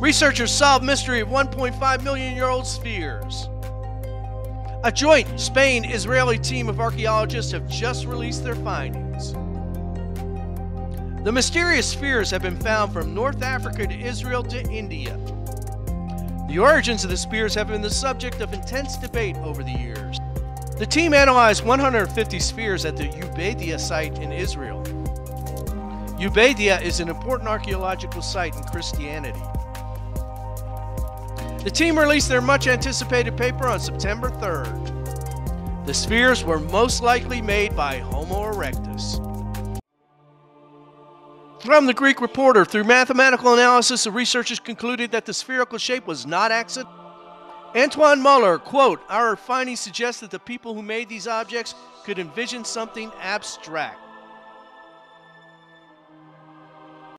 Researchers solve mystery of 1.5 million year old spheres. A joint Spain Israeli team of archaeologists have just released their findings. The mysterious spheres have been found from North Africa to Israel to India. The origins of the spheres have been the subject of intense debate over the years. The team analyzed 150 spheres at the Ubeidia site in Israel. Ubeidia is an important archaeological site in Christianity. The team released their much anticipated paper on September 3rd. The spheres were most likely made by Homo erectus. From the Greek reporter, through mathematical analysis, the researchers concluded that the spherical shape was not accidental. Antoine Muller, quote, Our findings suggest that the people who made these objects could envision something abstract.